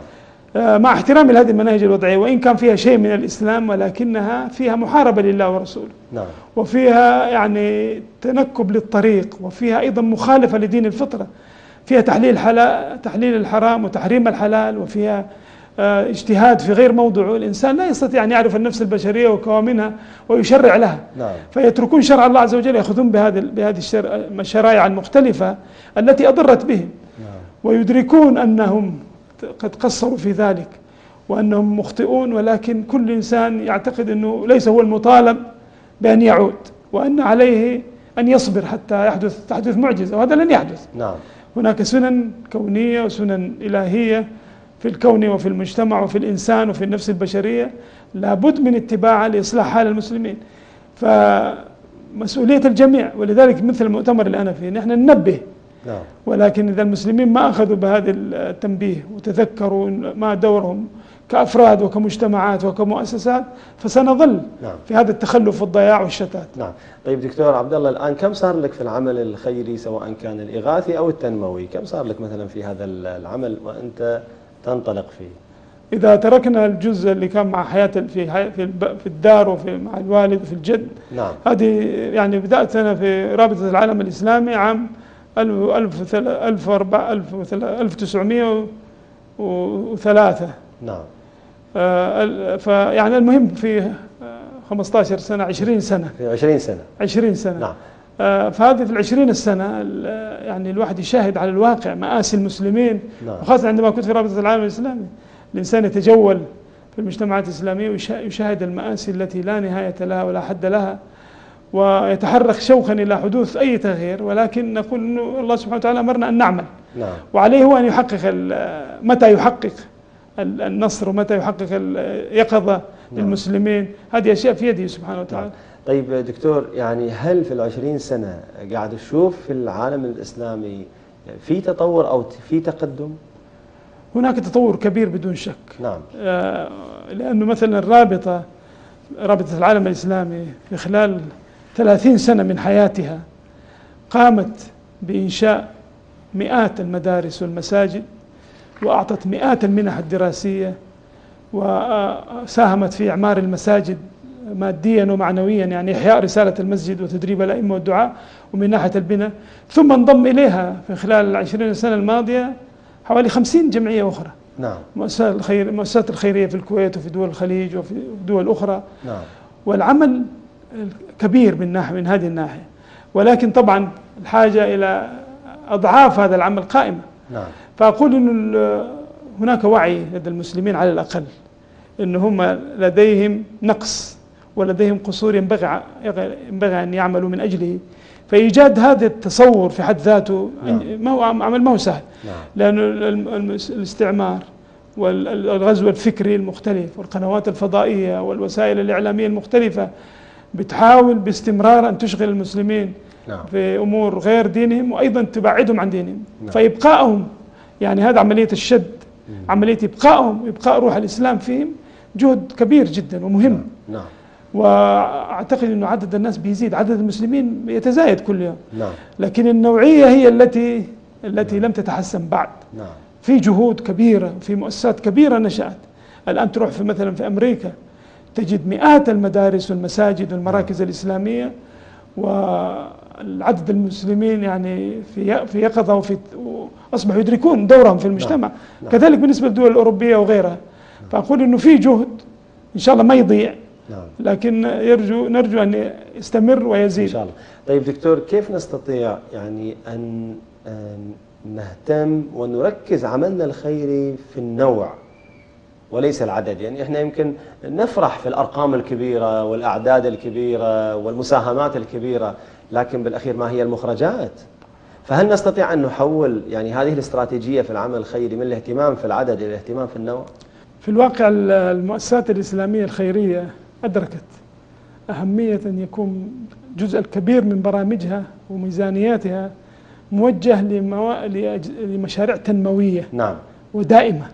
مع احترامي لهذه المناهج الوضعية وإن كان فيها شيء من الإسلام ولكنها فيها محاربة لله ورسوله. نعم. وفيها يعني تنكب للطريق وفيها أيضا مخالفة لدين الفطرة. فيها تحليل حلال تحليل الحرام وتحريم الحلال وفيها آه، اجتهاد في غير موضعه الانسان لا يستطيع أن يعرف النفس البشرية وكوامنها ويشرع لها. نعم. فيتركون شرع الله عز وجل يأخذون بهذه بهذه الشر- الشرائع المختلفة التي أضرت بهم. نعم. ويدركون أنهم قد قصروا في ذلك وأنهم مخطئون ولكن كل إنسان يعتقد أنه ليس هو المطالب بأن يعود وأن عليه أن يصبر حتى يحدث تحدث معجزة وهذا لن يحدث. نعم. هناك سنن كونية وسنن إلهية في الكون وفي المجتمع وفي الإنسان وفي النفس البشرية لابد من اتباعها لإصلاح حال المسلمين. مسؤولية الجميع ولذلك مثل المؤتمر اللي أنا فيه نحن ننبه ولكن إذا المسلمين ما أخذوا بهذا التنبيه وتذكروا ما دورهم كأفراد وكمجتمعات وكمؤسسات فسنظل نعم. في هذا التخلف والضياع والشتات. نعم. طيب دكتور عبد الله الآن كم صار لك في العمل الخيري سواء كان الإغاثي أو التنموي؟ كم صار لك مثلا في هذا العمل وأنت تنطلق فيه؟ إذا تركنا الجزء اللي كان مع حياة في حي- في الب- في الدار وفي مع الوالد وفي الجد نعم. هذه يعني بدأت أنا في رابطة العالم الإسلامي عام 1903 نعم. فيعني المهم في آه، 15 سنة 20 سنة. في 20 سنة. 20 سنة. نعم. آه، فهذه في العشرين السنة ال- يعني الواحد يشاهد على الواقع مآسي المسلمين. نعم. وخاصة عندما كنت في رابطة العالم الإسلامي الإنسان يتجول في المجتمعات الإسلامية ويشا- يشاهد المآسي التي لا نهاية لها ولا حد لها. ويتحرك شوقا إلى حدوث أي تغيير ولكن نقول أنه الله سبحانه وتعالى أمرنا أن نعمل نعم وعليه هو أن يحقق متى يحقق ال- النصر ومتى يحقق اليقظة نعم. للمسلمين هذه أشياء في يده سبحانه وتعالى نعم. طيب دكتور يعني هل في العشرين سنة قاعد تشوف في العالم الإسلامي في تطور أو في تقدم؟ هناك تطور كبير بدون شك نعم آه، لأنه مثلا الرابطة رابطة العالم الإسلامي في خلال 30 سنة من حياتها قامت بإنشاء مئات المدارس والمساجد وأعطت مئات المنح الدراسية وساهمت في إعمار المساجد ماديا ومعنويا يعني إحياء رسالة المسجد وتدريب الأئمة والدعاء ومن ناحية البناء. ثم انضم إليها في خلال العشرين سنة الماضية حوالي خمسين جمعية أخرى. نعم. مؤسسات الخير المؤسسات الخيرية في الكويت وفي دول الخليج وفي دول أخرى. نعم. والعمل كبير من ناحية من هذه الناحية. ولكن طبعا الحاجة إلى أضعاف هذا العمل قائمة. نعم. فأقول أن هناك وعي لدى المسلمين على الأقل أن هم لديهم نقص ولديهم قصور ينبغي ينبغي أن يعملوا من أجله. فإيجاد هذا التصور في حد ذاته نعم. ما هو عمل ما هو سهل. نعم. لأن الاستعمار والغزو الفكري المختلف والقنوات الفضائية والوسائل الإعلامية المختلفة بتحاول باستمرار أن تشغل المسلمين نعم. في أمور غير دينهم وأيضا تبعدهم عن دينهم. نعم. فإبقائهم يعني هذا عملية الشد مم. عملية إبقائهم وإبقاء روح الإسلام فيهم جهد كبير جدا ومهم. نعم. وأعتقد أنه عدد الناس بيزيد عدد المسلمين يتزايد كل يوم. نعم. لكن النوعية هي التي التي لم تتحسن بعد. نعم. في جهود كبيرة في مؤسسات كبيرة نشأت. الآن تروح في مثلا في أمريكا تجد مئات المدارس والمساجد والمراكز الإسلامية والعدد المسلمين يعني في في يقظة وفي أصبحوا يدركون دورهم في المجتمع. نعم. كذلك بالنسبة للدول الأوروبية وغيرها. فأقول أنه في جهد إن شاء الله ما يضيع. نعم. لكن يرجو نرجو أن يستمر إن ويزيد شاء الله. طيب دكتور كيف نستطيع يعني أن أن نهتم ونركز عملنا الخيري في النوع؟ وليس العدد يعني إحنا يمكن نفرح في الأرقام الكبيرة والأعداد الكبيرة والمساهمات الكبيرة لكن بالأخير ما هي المخرجات؟ فهل نستطيع أن نحول يعني هذه الاستراتيجية في العمل الخيري من الاهتمام في العدد إلى الاهتمام في النوع؟ في الواقع ال- المؤسسات الإسلامية الخيرية أدركت أهمية أن يكون جزء الكبير من برامجها وميزانياتها موجه. لمشاريع تنموية نعم ودائمة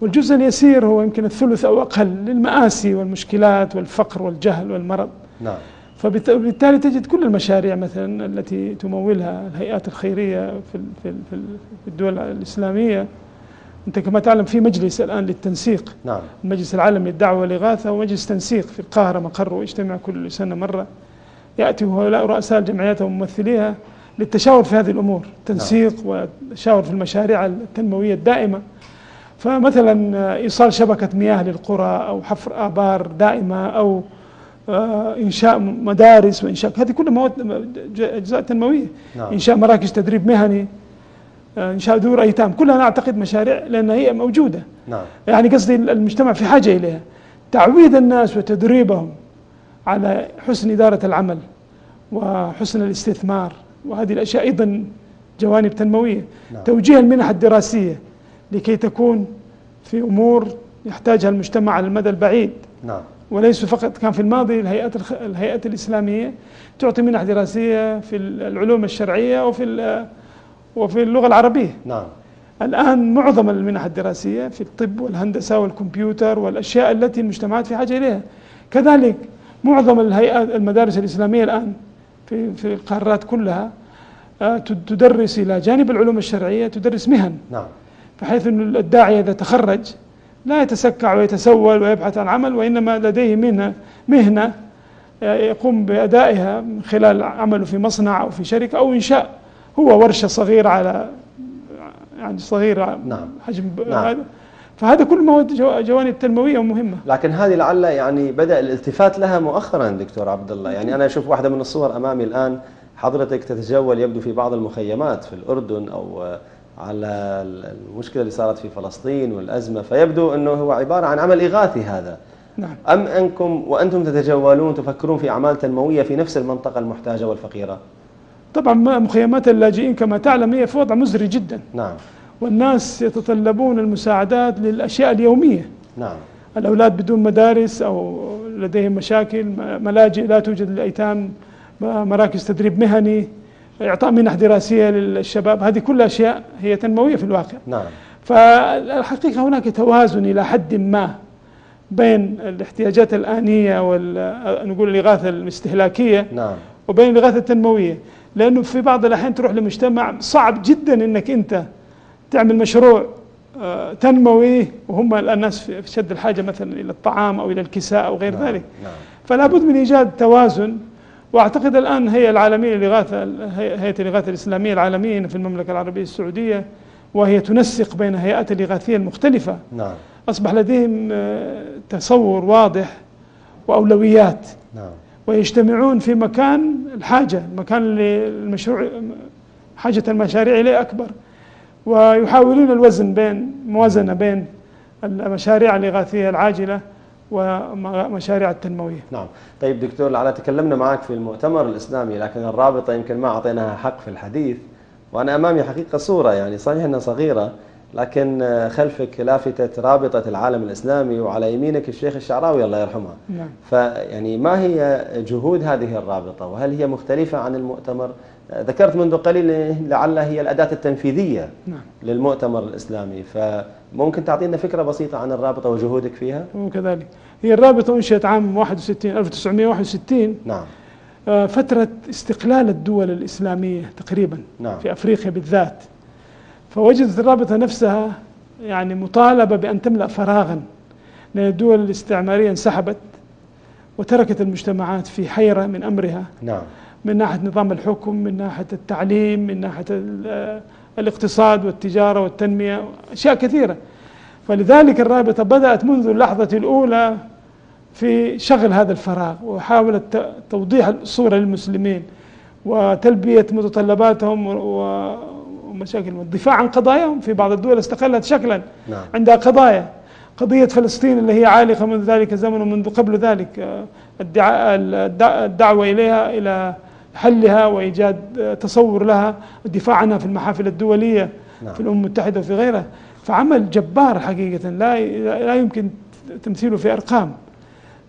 والجزء اليسير هو يمكن الثلث أو أقل للمآسي والمشكلات والفقر والجهل والمرض. نعم. فبالتالي تجد كل المشاريع مثلا التي تمولها الهيئات الخيرية في في ال- في ال- في الدول الإسلامية. أنت كما تعلم في مجلس الآن للتنسيق. نعم. المجلس العالمي للدعوة والإغاثة ومجلس تنسيق في القاهرة مقره يجتمع كل سنة مرة. يأتي هؤلاء رؤساء الجمعيات وممثليها للتشاور في هذه الأمور. تنسيق وتشاور في المشاريع التنموية الدائمة. فمثلا إيصال شبكة مياه للقرى أو حفر آبار دائمة أو آه، إنشاء مدارس وإنشاء هذه كلها مواد أجزاء تنموية. نعم. إنشاء مراكز تدريب مهني آه، إنشاء دور أيتام كلها أنا أعتقد مشاريع لأنها هي موجودة. نعم. يعني قصدي المجتمع في حاجة إليها. تعويد الناس وتدريبهم على حسن إدارة العمل وحسن الاستثمار وهذه الأشياء أيضا جوانب تنموية. نعم. توجيه المنح الدراسية لكي تكون في أمور يحتاجها المجتمع على المدى البعيد. نعم. وليس فقط كان في الماضي الهيئات. الهيئات الإسلامية تعطي منح دراسية في العلوم الشرعية وفي. وفي اللغة العربية. نعم. الآن معظم المنح الدراسية في الطب والهندسة والكمبيوتر والأشياء التي المجتمعات في حاجة إليها. كذلك معظم الهيئات المدارس الإسلامية الآن في في القارات كلها آه، تدرس إلى جانب العلوم الشرعية تدرس مهن. نعم. بحيث أن الداعية إذا تخرج لا يتسكع ويتسول ويبحث عن عمل وإنما لديه مهنة مهنة آه، يقوم بأدائها من خلال عمله في مصنع أو في شركة أو إنشاء هو ورشة صغيرة على يعني صغيرة نعم. حجم نعم. هذا فهذا كل ما هو جو- جوانب تنموية ومهمة لكن هذه لعل يعني بدأ الالتفات لها مؤخرا دكتور عبد الله يعني أنا أشوف واحدة من الصور أمامي الآن حضرتك تتجول يبدو في بعض المخيمات في الأردن أو على المشكلة اللي صارت في فلسطين والأزمة فيبدو أنه هو عبارة عن عمل إغاثي هذا. نعم. أم أنكم وأنتم تتجولون تفكرون في أعمال تنموية في نفس المنطقة المحتاجة والفقيرة؟ طبعا ما- مخيمات اللاجئين كما تعلم هي في وضع مزري جدا. نعم. والناس يتطلبون المساعدات للأشياء اليومية. نعم. الأولاد بدون مدارس أو لديهم مشاكل ملاجئ لا توجد للأيتام مراكز تدريب مهني. إعطاء منح دراسية للشباب. هذه كلها أشياء هي تنموية في الواقع. نعم. فالحقيقة هناك توازن إلى حد ما بين الاحتياجات الآنية وال نقول الإغاثة الاستهلاكية نعم. وبين الإغاثة التنموية. لأنه في بعض الأحيان تروح لمجتمع صعب جدا أنك أنت تعمل مشروع آه، تنموي وهم الناس في في شد الحاجة مثلا إلى الطعام أو إلى الكساء أو غير نعم. ذلك. نعم. فلا بد من إيجاد توازن وأعتقد الآن الهيئة العالمية هي- هيئة الإغاثة الإسلامية العالمية في المملكة العربية السعودية وهي تنسق بين هيئات الإغاثية المختلفة نعم. أصبح لديهم آه، تصور واضح وأولويات. نعم. ويجتمعون في مكان الحاجة المكان اللي المشروع حاجة المشاريع إليه أكبر. ويحاولون الوزن بين موازنة بين المشاريع الإغاثية العاجلة ومشاريع التنموية. نعم. طيب دكتور لعل تكلمنا معك في المؤتمر الإسلامي لكن الرابطة يمكن ما أعطيناها حق في الحديث وأنا أمامي حقيقة صورة يعني صحيح أنها صغيرة لكن خلفك لافتة رابطة العالم الإسلامي وعلى يمينك الشيخ الشعراوي الله يرحمه. نعم. فيعني ما هي جهود هذه الرابطة؟ وهل هي مختلفة عن المؤتمر؟ ذكرت منذ قليل لعل هي الأداة التنفيذية نعم. للمؤتمر الإسلامي فممكن تعطينا فكرة بسيطة عن الرابطة وجهودك فيها؟ وكذلك هي الرابطة أنشئت عام 61 1961 نعم. آه، فترة استقلال الدول الإسلامية تقريبا نعم. في أفريقيا بالذات. فوجدت الرابطة نفسها يعني مطالبة بأن تملأ فراغا لأن الدول الاستعمارية انسحبت وتركت المجتمعات في حيرة من أمرها. نعم. من ناحية نظام الحكم من ناحية التعليم من ناحية ال- الاقتصاد والتجارة والتنمية أشياء كثيرة. فلذلك الرابطة بدأت منذ اللحظة الأولى في شغل هذا الفراغ وحاولت توضيح الصورة للمسلمين وتلبية متطلباتهم ومشاكلهم والدفاع عن قضاياهم في بعض الدول استقلت شكلا نعم. عندها قضايا. قضية فلسطين اللي هي عالقة منذ ذلك الزمن ومنذ قبل ذلك آه، الدعوة إليها إلى حلها وإيجاد تصور لها الدفاع عنها في المحافل الدولية نعم. في الأمم المتحدة وفي غيرها. فعمل جبار حقيقة. لا لا يمكن تمثيله في أرقام.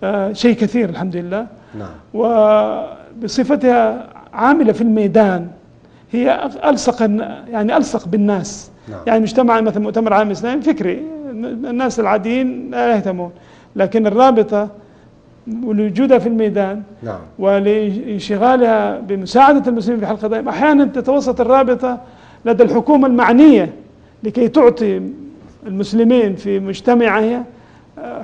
آه، شيء كثير الحمد لله. نعم. وبصفتها عاملة في الميدان. هي ألصق يعني ألصق بالناس. نعم. يعني مجتمع مثل مؤتمر عام إسلامي فكري. الناس العاديين لا يهتمون. لكن الرابطة ولوجودها في الميدان نعم. ولانشغالها بمساعدة المسلمين في حل قضاياهم أحيانا تتوسط الرابطة لدى الحكومة المعنية لكي تعطي المسلمين في مجتمعها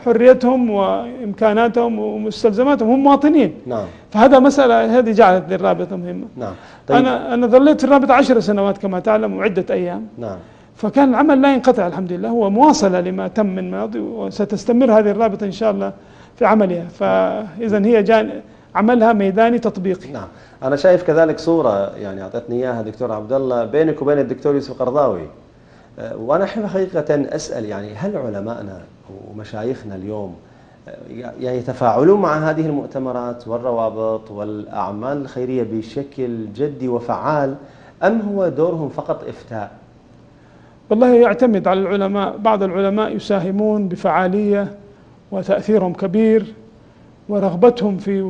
حريتهم وإمكاناتهم ومستلزماتهم هم مواطنين. نعم. فهذا مسألة هذه جعلت للرابطة مهمة. نعم. طيب. أنا أنا ظليت في الرابطة عشر سنوات كما تعلم وعدة أيام. نعم. فكان العمل لا ينقطع الحمد لله. هو مواصلة لما تم من ماضي وستستمر هذه الرابطة إن شاء الله في عملها. فإذا هي جان عملها ميداني تطبيقي. نعم. أنا شايف كذلك صورة يعني أعطتني إياها دكتور عبد الله بينك وبين الدكتور يوسف قرضاوي. أه، وأنا أحب حقيقة أسأل يعني هل علمائنا ومشايخنا اليوم يعني يتفاعلون مع هذه المؤتمرات والروابط والأعمال الخيرية بشكل جدي وفعال أم هو دورهم فقط إفتاء؟ والله يعتمد على العلماء. بعض العلماء يساهمون بفعالية وتأثيرهم كبير ورغبتهم في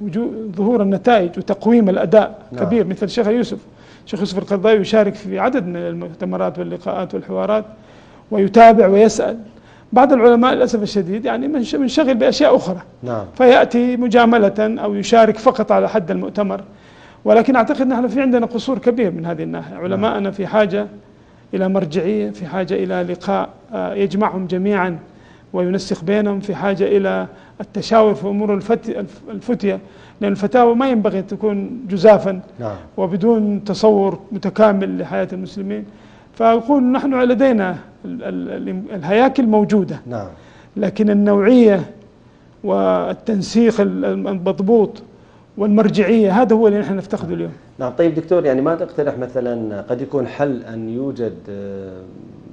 وجو- ظهور النتائج وتقويم الأداء نعم. كبير. مثل الشيخ يوسف. الشيخ يوسف القرضاوي يشارك في عدد من المؤتمرات واللقاءات والحوارات ويتابع ويسأل. بعض العلماء للأسف الشديد يعني منش- منشغل بأشياء أخرى. نعم. فيأتي مجاملة أو يشارك فقط على حد المؤتمر. ولكن أعتقد نحن في عندنا قصور كبير من هذه الناحية. علماءنا في حاجة إلى مرجعية في حاجة إلى لقاء آه، يجمعهم جميعا. وينسق بينهم في حاجة إلى التشاور في أمور الفت- الف- الفتية. لأن الفتاوى ما ينبغي أن تكون جزافا نعم. وبدون تصور متكامل لحياة المسلمين. فأقول نحن لدينا ال- ال- ال- الهياكل موجودة. نعم. لكن النوعية والتنسيق ال- المضبوط والمرجعية هذا هو اللي نحن نفتقده اليوم. نعم. طيب دكتور يعني ما تقترح مثلا قد يكون حل أن يوجد آه،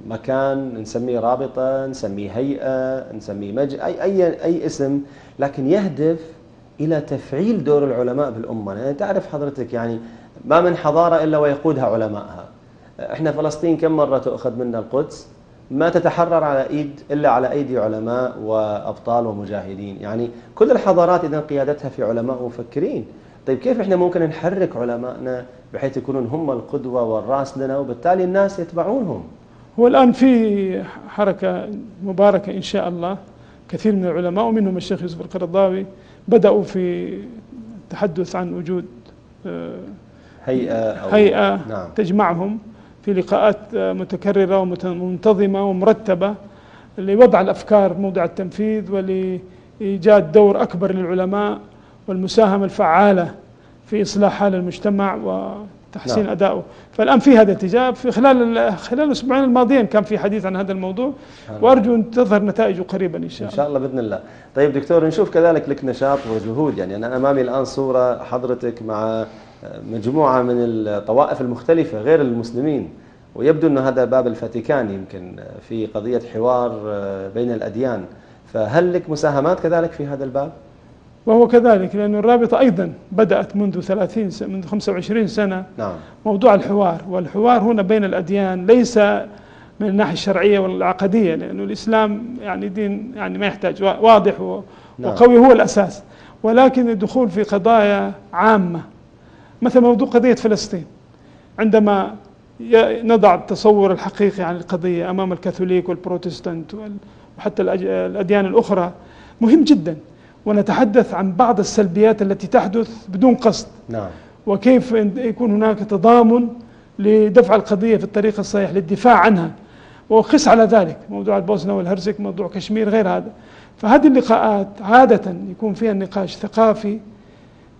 مكان نسميه رابطة نسميه هيئة نسميه مج أي أي أي اسم لكن يهدف إلى تفعيل دور العلماء بالأمة. يعني تعرف حضرتك يعني ما من حضارة إلا ويقودها علمائها. إحنا فلسطين كم مرة تؤخذ منا القدس؟ ما تتحرر على إيد إلا على أيدي علماء وأبطال ومجاهدين. يعني كل الحضارات إذا قيادتها في علماء ومفكرين طيب كيف إحنا ممكن نحرك علمائنا بحيث يكونون هم القدوة والرأس لنا وبالتالي الناس يتبعونهم؟ هو الآن في حركة مباركة إن شاء الله. كثير من العلماء ومنهم الشيخ يوسف القرضاوي بدأوا في التحدث عن وجود آه، هيئة أو هيئة نعم. تجمعهم في لقاءات آه، متكررة ومنتظمة ومرتبة لوضع الأفكار موضع التنفيذ ولإيجاد دور أكبر للعلماء والمساهمة الفعالة في إصلاح حال المجتمع وتحسين نعم. أدائه فالآن في هذا الاتجاه في خلال ال- خلال الأسبوعين الماضيين كان في حديث عن هذا الموضوع وأرجو أن تظهر نتائجه قريبا إن شاء إن الله شاء الله بإذن الله. طيب دكتور نشوف كذلك لك نشاط وجهود يعني أنا أمامي الآن صورة حضرتك مع مجموعة من الطوائف المختلفة غير المسلمين ويبدو انه هذا باب الفاتيكان يمكن في قضية حوار بين الأديان فهل لك مساهمات كذلك في هذا الباب؟ وهو كذلك لأن الرابطة أيضا بدأت منذ 30 سنة منذ 25 سنة نعم. موضوع الحوار. والحوار هنا بين الأديان ليس من الناحية الشرعية والعقدية لأنه الإسلام يعني دين يعني ما يحتاج وا- واضح و- نعم. وقوي هو الأساس. ولكن الدخول في قضايا عامة مثل موضوع قضية فلسطين. عندما نضع التصور الحقيقي عن القضية أمام الكاثوليك والبروتستانت وال- وحتى الأديان الأخرى مهم جدا. ونتحدث عن بعض السلبيات التي تحدث بدون قصد. نعم. وكيف يكون هناك تضامن لدفع القضية في الطريق الصحيح للدفاع عنها. وقس على ذلك موضوع البوسنة والهرسك موضوع كشمير غير هذا. فهذه اللقاءات عادة يكون فيها النقاش ثقافي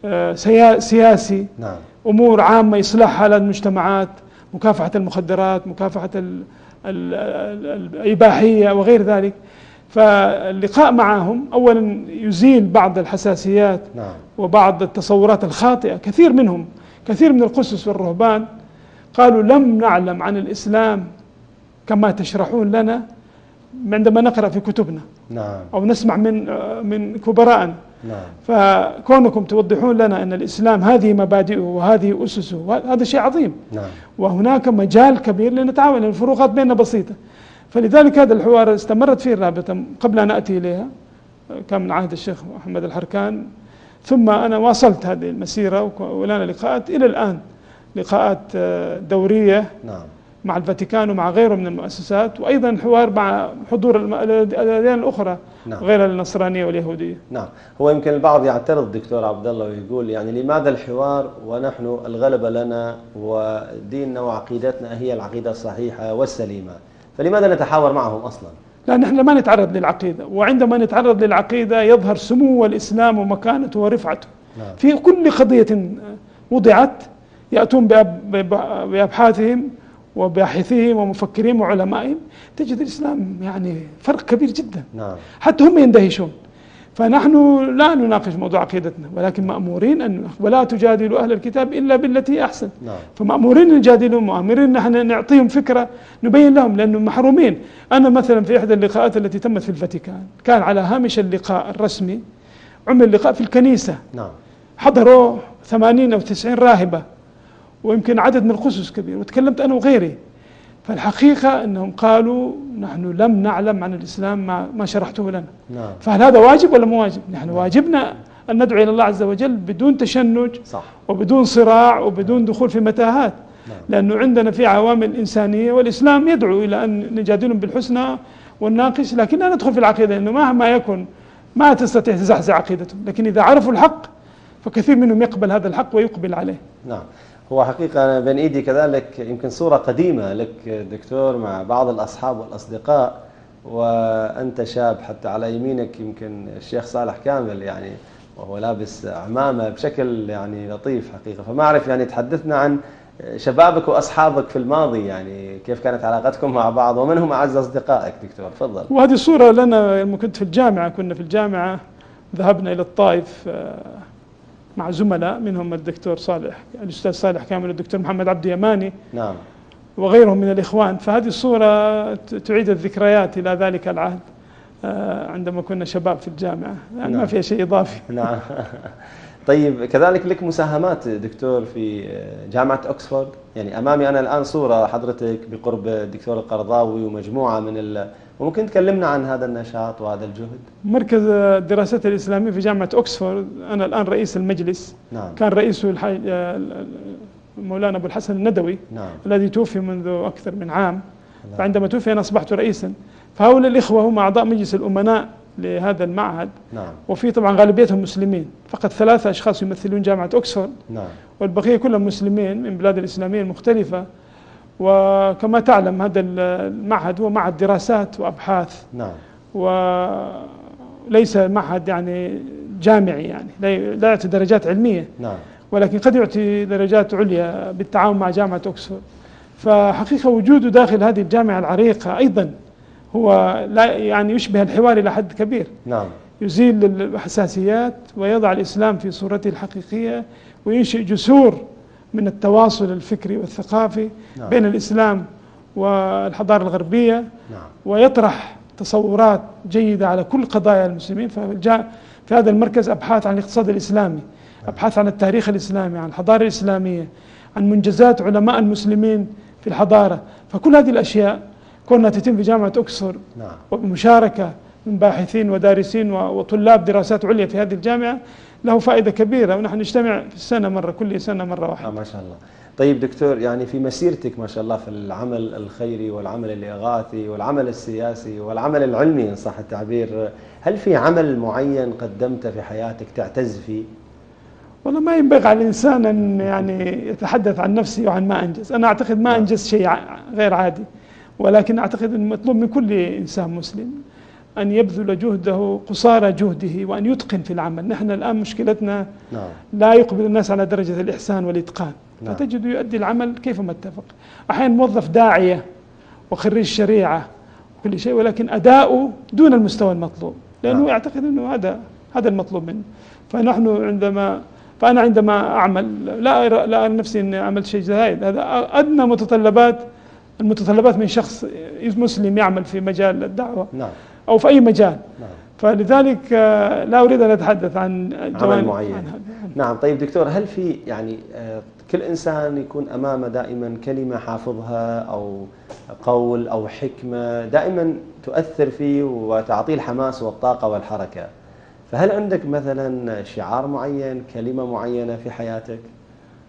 آه، سيا- سياسي. نعم. أمور عامة اصلاح حالات المجتمعات مكافحة المخدرات مكافحة ال ال ال الإباحية وغير ذلك. فاللقاء معهم اولا يزيل بعض الحساسيات نعم. وبعض التصورات الخاطئة. كثير منهم كثير من القسس والرهبان قالوا لم نعلم عن الإسلام كما تشرحون لنا عندما نقرأ في كتبنا نعم. أو نسمع من من كبرائنا نعم. فكونكم توضحون لنا أن الإسلام هذه مبادئه وهذه أسسه هذا شيء عظيم. نعم. وهناك مجال كبير لنتعاون الفروقات بيننا بسيطة. فلذلك هذا الحوار استمرت فيه الرابطة قبل أن أتي إليها كان من عهد الشيخ محمد الحركان. ثم أنا واصلت هذه المسيرة وك- ولنا لقاءات إلى الآن لقاءات آه، دورية نعم. مع الفاتيكان ومع غيره من المؤسسات وأيضا حوار مع حضور الأديان الأخرى نعم. غير النصرانية واليهودية. نعم. هو يمكن البعض يعترض دكتور عبد الله ويقول يعني لماذا الحوار ونحن الغلبة لنا وديننا وعقيدتنا هي العقيدة الصحيحة والسليمة؟ فلماذا نتحاور معهم أصلا؟ لا نحن ما نتعرض للعقيدة وعندما نتعرض للعقيدة يظهر سمو الإسلام ومكانته ورفعته. نعم. في كل قضية وضعت يأتون بأب- بأب- بأبحاثهم وباحثيهم ومفكرين وعلمائهم تجد الإسلام يعني فرق كبير جدا. نعم. حتى هم يندهشون. فنحن لا نناقش موضوع عقيدتنا ولكن مأمورين أن ولا تجادلوا أهل الكتاب إلا بالتي أحسن. نعم. فمأمورين نجادلهم مأمورين نحن نعطيهم فكرة نبين لهم لأنهم محرومين. أنا مثلا في إحدى اللقاءات التي تمت في الفاتيكان كان على هامش اللقاء الرسمي عمل لقاء في الكنيسة. نعم. حضروا ثمانين أو تسعين راهبة ويمكن عدد من القسس كبير وتكلمت أنا وغيري. فالحقيقة أنهم قالوا نحن لم نعلم عن الإسلام ما, ما شرحته لنا. نعم. فهل هذا واجب ولا مو واجب؟ نحن واجبنا أن ندعو إلى الله عز وجل بدون تشنج صح. وبدون صراع وبدون دخول في متاهات. نعم. لأنه عندنا في عوامل إنسانية والإسلام يدعو إلى أن نجادلهم بالحسنى ونناقش لكن لا ندخل في العقيدة لأنه مهما يكن ما تستطيع تزحزح عقيدتهم. لكن إذا عرفوا الحق فكثير منهم يقبل هذا الحق ويقبل عليه. نعم. هو حقيقة أنا بين إيدي كذلك يمكن صورة قديمة لك دكتور مع بعض الأصحاب والأصدقاء وأنت شاب حتى على يمينك يمكن الشيخ صالح كامل يعني وهو لابس عمامة بشكل يعني لطيف حقيقة. فما أعرف يعني تحدثنا عن شبابك وأصحابك في الماضي يعني كيف كانت علاقتكم مع بعض ومن هم أعز أصدقائك دكتور؟ تفضل. وهذه صورة لنا لما كنت في الجامعة كنا في الجامعة ذهبنا إلى الطائف آه، مع زملاء منهم الدكتور صالح الأستاذ صالح كامل والدكتور محمد عبد يماني نعم. وغيرهم من الإخوان. فهذه الصورة تعيد الذكريات إلى ذلك العهد آه، عندما كنا شباب في الجامعة. يعني ما نعم. فيها شيء إضافي. نعم. طيب كذلك لك مساهمات دكتور في جامعة أكسفورد؟ يعني أمامي أنا الآن صورة حضرتك بقرب الدكتور القرضاوي ومجموعة من. وممكن تكلمنا عن هذا النشاط وهذا الجهد؟ مركز الدراسات الإسلامية في جامعة أكسفورد. أنا الآن رئيس المجلس. نعم. كان رئيسه الحي... آه، مولانا أبو الحسن الندوي نعم. الذي توفي منذ أكثر من عام. فعندما توفي أنا أصبحت رئيسا. فهؤلاء الإخوة هم أعضاء مجلس الأمناء لهذا المعهد. نعم. وفي طبعا غالبيتهم مسلمين. فقط ثلاثة أشخاص يمثلون جامعة أكسفورد. نعم. والبقية كلهم مسلمين من بلاد الإسلامية المختلفة. وكما تعلم هذا المعهد هو معهد دراسات وأبحاث. نعم. وليس معهد يعني جامعي يعني لا يعطي درجات علمية. نعم. ولكن قد يعطي درجات عليا بالتعاون مع جامعة أكسفورد. فحقيقة وجوده داخل هذه الجامعة العريقة أيضا هو لا يعني يشبه الحوار إلى حد كبير. نعم. يزيل الحساسيات ويضع الإسلام في صورته الحقيقية وينشئ جسور من التواصل الفكري والثقافي نعم. بين الإسلام والحضارة الغربية نعم. ويطرح تصورات جيدة على كل قضايا المسلمين. فجاء في هذا المركز أبحاث عن الاقتصاد الإسلامي أبحاث عن التاريخ الإسلامي عن الحضارة الإسلامية عن منجزات علماء المسلمين في الحضارة. فكل هذه الأشياء كونها تتم في جامعة أكسفورد نعم. وبمشاركة من باحثين ودارسين وطلاب دراسات عليا في هذه الجامعة له فائدة كبيرة. ونحن نجتمع في السنة مرة كل سنة مرة آه واحدة ما شاء الله. طيب دكتور يعني في مسيرتك ما شاء الله في العمل الخيري والعمل الإغاثي والعمل السياسي والعمل العلمي إن صح التعبير هل في عمل معين قدمته في حياتك تعتز فيه؟ والله ما ينبغي على الإنسان أن يعني يتحدث عن نفسه وعن ما أنجز. أنا أعتقد ما نعم. أنجز شيء غير عادي. ولكن أعتقد أن مطلوب من كل إنسان مسلم. أن يبذل جهده قصارى جهده وأن يتقن في العمل. نحن الآن مشكلتنا نعم. لا يقبل الناس على درجة الإحسان والإتقان. نعم. فتجد يؤدي العمل كيفما اتفق. أحيانا موظف داعية وخريج شريعة وكل شيء ولكن أداؤه دون المستوى المطلوب. لأنه نعم. يعتقد أنه هذا هذا المطلوب منه. فنحن عندما فأنا عندما أعمل لا أرى لا أرى نفسي أني عملت شيء زايد هذا أدنى متطلبات المتطلبات من شخص مسلم يعمل في مجال الدعوة. نعم. أو في أي مجال نعم فلذلك آه، لا أريد أن أتحدث عن جوانب معين. عن. نعم طيب دكتور هل في يعني آه، كل إنسان يكون أمامه دائما كلمة حافظها أو قول أو حكمة دائما تؤثر فيه وتعطيه الحماس والطاقة والحركة فهل عندك مثلا شعار معين كلمة معينة في حياتك؟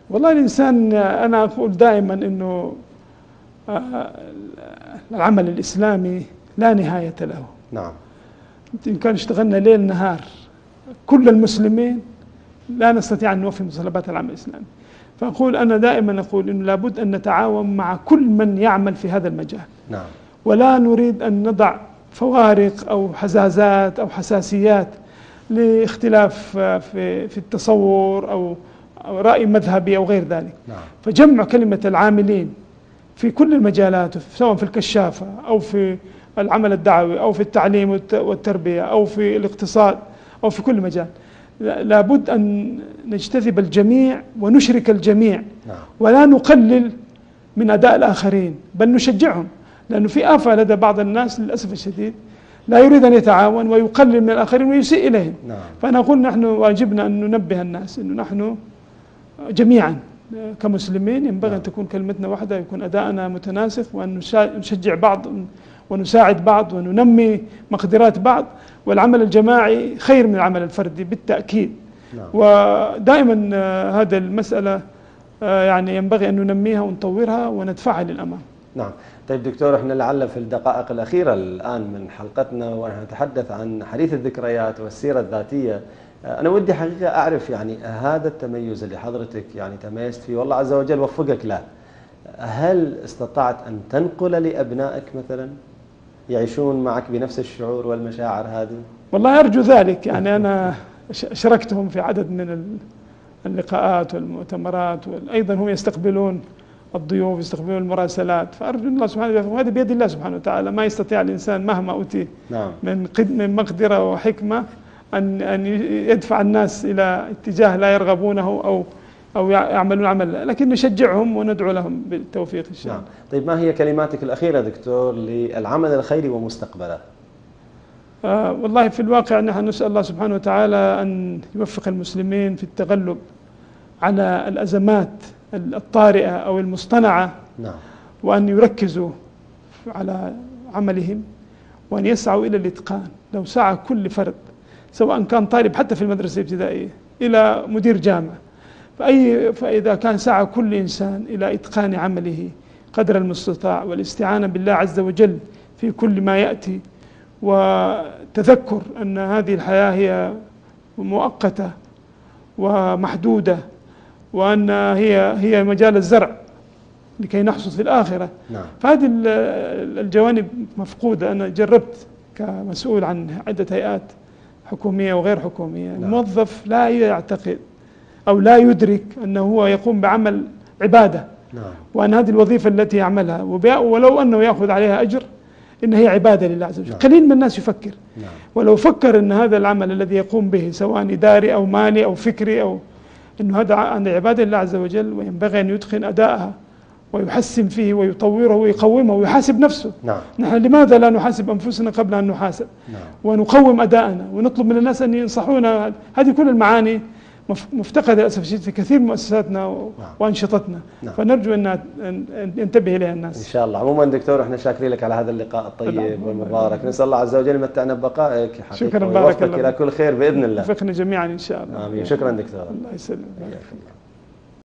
والله الإنسان أنا أقول دائما أنه آه، العمل الإسلامي لا نهاية له نعم. إن كان اشتغلنا ليل نهار كل المسلمين لا نستطيع أن نوفي متطلبات العمل الإسلامي. فأقول أنا دائما أقول أنه لابد أن نتعاون مع كل من يعمل في هذا المجال. نعم. ولا نريد أن نضع فوارق أو حزازات أو حساسيات لاختلاف آه، في في التصور أو أو رأي مذهبي أو غير ذلك. نعم. فجمع كلمة العاملين في كل المجالات سواء في الكشافة أو في العمل الدعوي أو في التعليم والت- والتربية أو في الاقتصاد أو في كل مجال. لا- لابد أن نجتذب الجميع ونشرك الجميع. نعم. ولا نقلل من أداء الآخرين بل نشجعهم. لأنه في آفة لدى بعض الناس للأسف الشديد لا يريد أن يتعاون ويقلل من الآخرين ويسيء إليهم. نعم. فأنا أقول نحن واجبنا أن ننبه الناس أنه نحن جميعا كمسلمين. ينبغي نعم. أن تكون كلمتنا واحدة يكون أداءنا متناسق وأن نشجع بعض ونساعد بعض وننمي مقدرات بعض والعمل الجماعي خير من العمل الفردي بالتأكيد. نعم. ودائما آه، هذا المسألة آه، يعني ينبغي أن ننميها ونطورها وندفعها للأمام. نعم. طيب دكتور إحنا لعل في الدقائق الأخيرة الآن من حلقتنا ونحن نتحدث عن حديث الذكريات والسيرة الذاتية. آه، أنا ودي حقيقة أعرف يعني هذا التميز اللي حضرتك يعني تميزت فيه والله عز وجل وفقك له. هل استطعت أن تنقل لأبنائك مثلا؟ يعيشون معك بنفس الشعور والمشاعر هذه؟ والله أرجو ذلك. يعني أنا ش- شاركتهم في عدد من ال- اللقاءات والمؤتمرات وأيضا هم يستقبلون الضيوف يستقبلون المراسلات. فأرجو الله سبحانه وتعالى وهذا بيد الله سبحانه وتعالى. ما يستطيع الإنسان مهما أوتي نعم. من قد من مقدرة وحكمة أن أن يدفع الناس إلى اتجاه لا يرغبونه أو أو يعملون عمل. لكن نشجعهم وندعو لهم بالتوفيق إن شاء نعم. الله. طيب ما هي كلماتك الأخيرة دكتور للعمل الخيري ومستقبله؟ آه والله في الواقع نحن نسأل الله سبحانه وتعالى أن يوفق المسلمين في التغلب على الأزمات الطارئة أو المصطنعة. نعم. وأن يركزوا على عملهم وأن يسعوا إلى الإتقان. لو سعى كل فرد سواء كان طالب حتى في المدرسة الابتدائية إلى مدير جامعة فأي فإذا كان سعى كل إنسان إلى إتقان عمله قدر المستطاع والاستعانة بالله عز وجل في كل ما يأتي وتذكر أن هذه الحياة هي مؤقتة ومحدودة وأن هي هي مجال الزرع لكي نحصد في الآخرة. نعم. فهذه ال- الجوانب مفقودة. أنا جربت كمسؤول عن عدة هيئات حكومية وغير حكومية. نعم. الموظف لا يعتقد أو لا يدرك أنه هو يقوم بعمل عبادة. نعم. وأن هذه الوظيفة التي يعملها ولو أنه يأخذ عليها أجر إن هي عبادة لله عز وجل. نعم. قليل من الناس يفكر. نعم. ولو فكر أن هذا العمل الذي يقوم به سواء إداري أو مالي أو فكري أو أنه هذا عن عبادة لله عز وجل وينبغي أن يتقن أداءها ويحسن فيه ويطوره ويقومه ويحاسب نفسه. نعم. نحن لماذا لا نحاسب أنفسنا قبل أن نحاسب؟ نعم. ونقوم أداءنا ونطلب من الناس أن ينصحونا. هذه كل المعاني مف- مفتقدة للأسف الشديد في كثير من مؤسساتنا و- نعم. وأنشطتنا. نعم. فنرجو أن ينتبه إليها إن الناس شاء الله. عموما دكتور إحنا شاكرين لك على هذا اللقاء الطيب. والمبارك. نسأل الله عز وجل يمتعنا ببقائك. حقيقة شكراً، بارك الله إلى كل خير بإذن الله. وفقنا جميعا إن شاء الله. آمين. شكرا دكتور. الله يسلمك.